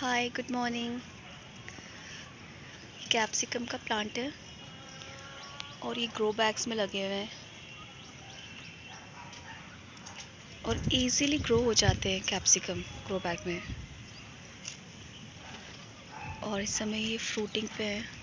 हाय good morning capsicum का plant है और ये ग्रो बैग्स में लगे हुए हैं। और इजीली ग्रो हो जाते हैं कैप्सिकम ग्रो बैग में। और इस समय ये फ्रूटिंग पे है।